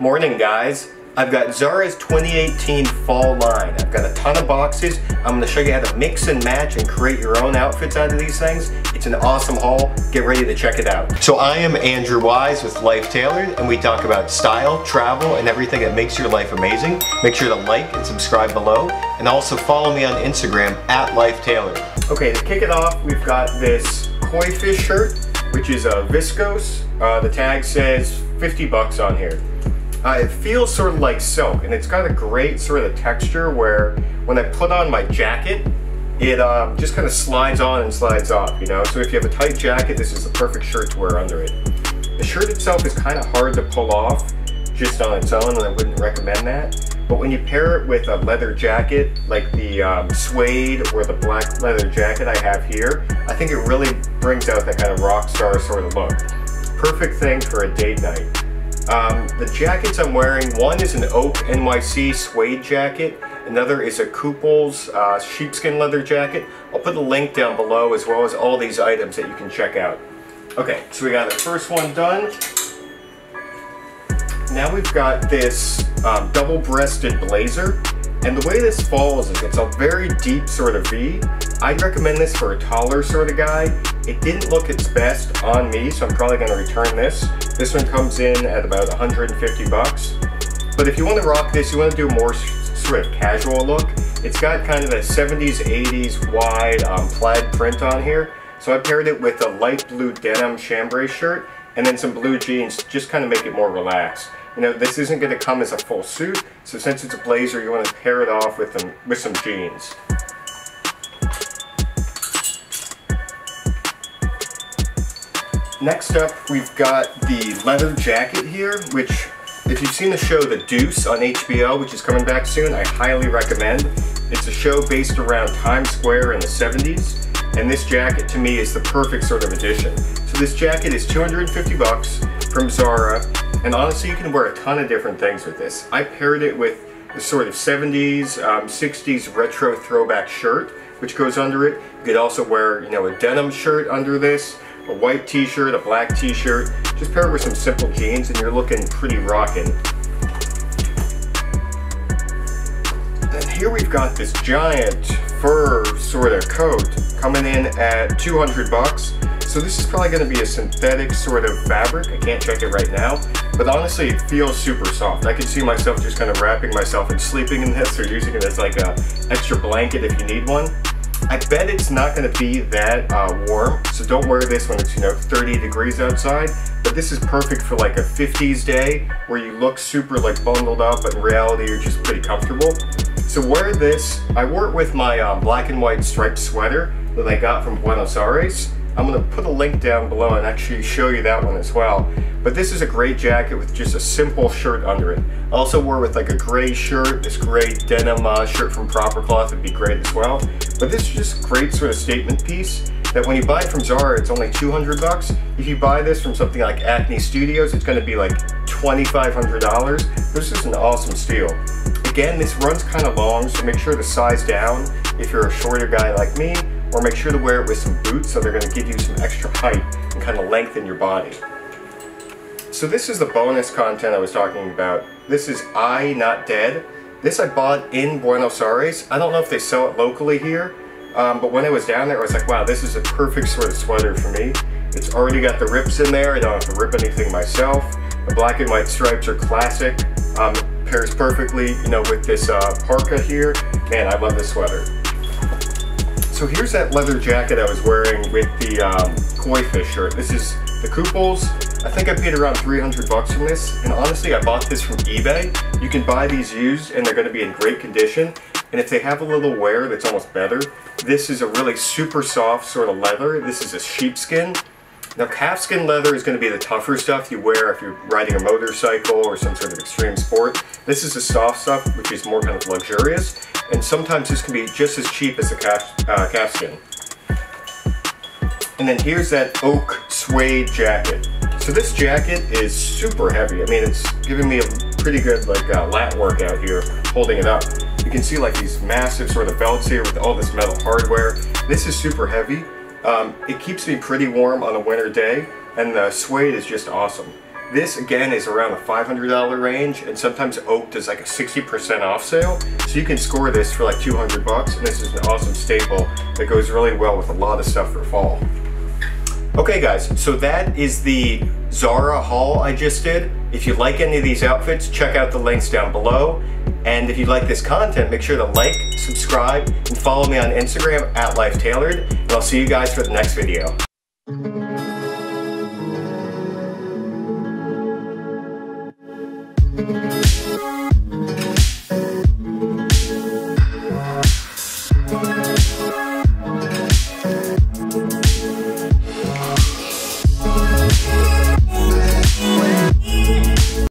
Morning guys. I've got Zara's 2018 fall line. I've got a ton of boxes. I'm going to show you how to mix and match and create your own outfits out of these things. It's an awesome haul. Get ready to check it out. So I am Andrew Wise with Life Tailored and we talk about style, travel, and everything that makes your life amazing. Make sure to like and subscribe below and also follow me on Instagram at Life Tailored. Okay, to kick it off, we've got this koi fish shirt, which is a viscose. Uh, the tag says 50 bucks on here. Uh, it feels sort of like silk and it's got a great sort of texture where when I put on my jacket, it um, just kind of slides on and slides off, you know? So if you have a tight jacket, this is the perfect shirt to wear under it. The shirt itself is kind of hard to pull off just on its own and I wouldn't recommend that. But when you pair it with a leather jacket, like the um, suede or the black leather jacket I have here, I think it really brings out that kind of rock star sort of look. Perfect thing for a date night. Um, the jackets I'm wearing, one is an Oak NYC suede jacket, another is a Kooples uh, sheepskin leather jacket. I'll put a link down below as well as all these items that you can check out. Okay, so we got the first one done. Now we've got this um, double-breasted blazer. And the way this falls is it's a very deep sort of V. I'd recommend this for a taller sort of guy. It didn't look its best on me, so I'm probably going to return this. This one comes in at about 150 bucks. But if you want to rock this, you want to do a more sort of casual look. It's got kind of a 70s, 80s wide um, plaid print on here. So I paired it with a light blue denim chambray shirt and then some blue jeans, just kind of make it more relaxed. You know, this isn't going to come as a full suit, so since it's a blazer, you want to pair it off with, them, with some jeans. Next up, we've got the leather jacket here, which if you've seen the show The Deuce on HBO, which is coming back soon, I highly recommend. It's a show based around Times Square in the 70s, and this jacket to me is the perfect sort of addition. So this jacket is 250 bucks from Zara, and honestly, you can wear a ton of different things with this. I paired it with the sort of 70s, um, 60s retro throwback shirt, which goes under it. You could also wear, you know, a denim shirt under this, a white t-shirt, a black t-shirt. Just pair it with some simple jeans and you're looking pretty rockin'. And here we've got this giant fur sort of coat coming in at 200 bucks. So this is probably going to be a synthetic sort of fabric. I can't check it right now. But honestly, it feels super soft. I can see myself just kind of wrapping myself and sleeping in this or using it as like a extra blanket if you need one. I bet it's not going to be that uh, warm, so don't wear this when it's, you know, 30 degrees outside. But this is perfect for like a 50s day where you look super like bundled up, but in reality you're just pretty comfortable. So wear this. I wore it with my um, black and white striped sweater that I got from Buenos Aires. I'm going to put a link down below and actually show you that one as well. But this is a great jacket with just a simple shirt under it. I also wore with like a gray shirt, this gray denim uh, shirt from Proper Cloth would be great as well. But this is just great sort of statement piece that when you buy it from Zara, it's only 200 bucks. If you buy this from something like Acne Studios, it's gonna be like $2,500. This is an awesome steal. Again, this runs kind of long, so make sure to size down if you're a shorter guy like me, or make sure to wear it with some boots so they're going to give you some extra height and kind of lengthen your body. So this is the bonus content I was talking about. This is I Not Dead. This I bought in Buenos Aires. I don't know if they sell it locally here, um, but when I was down there I was like, wow, this is a perfect sort of sweater for me. It's already got the rips in there. I don't have to rip anything myself. The black and white stripes are classic. Um, pairs perfectly, you know, with this uh, parka here. Man, I love this sweater. So here's that leather jacket I was wearing with the um, koi fish shirt. This is the Kooples. I think I paid around 300 bucks from this, and honestly, I bought this from eBay. You can buy these used, and they're gonna be in great condition. And if they have a little wear that's almost better, this is a really super soft sort of leather. This is a sheepskin. Now calfskin leather is going to be the tougher stuff you wear if you're riding a motorcycle or some sort of extreme sport. This is the soft stuff, which is more kind of luxurious and sometimes this can be just as cheap as a calf, uh, calfskin. And then here's that oak suede jacket. So this jacket is super heavy. I mean, it's giving me a pretty good like uh, lat workout here, holding it up. You can see like these massive sort of belts here with all this metal hardware. This is super heavy. Um, it keeps me pretty warm on a winter day, and the suede is just awesome. This again is around the $500 range and sometimes Oak does like a 60% off sale. So you can score this for like 200 bucks and this is an awesome staple that goes really well with a lot of stuff for fall. Okay guys, so that is the Zara haul I just did. If you like any of these outfits, check out the links down below. And if you like this content, make sure to like, subscribe, and follow me on Instagram at Life Tailored. And I'll see you guys for the next video.